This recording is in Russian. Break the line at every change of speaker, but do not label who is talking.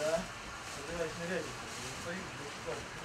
Да. Собираюсь нырять. Не стоим, не